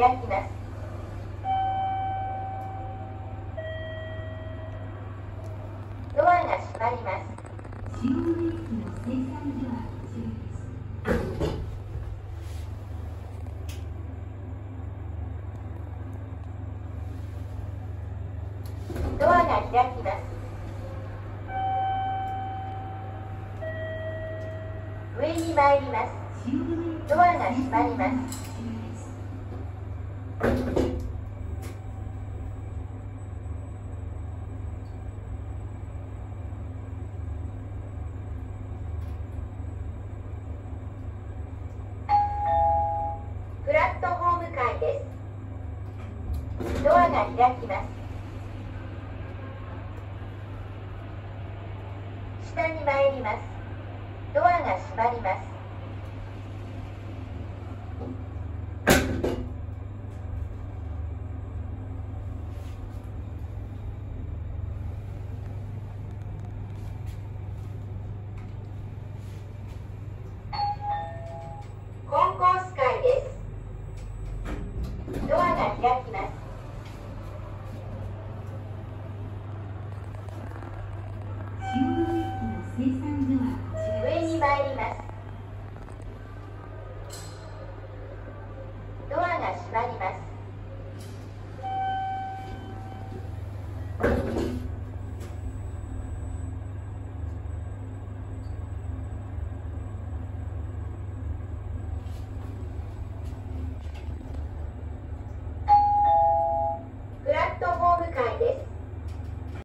開きます。ドアが閉まります。使用ブレーキの生産では注意です。ドアが開きます。上に参ります。ドアが閉まります。プラットホーム階です。ドアが開きます。下に参ります。ドアが閉まります。上に参ります。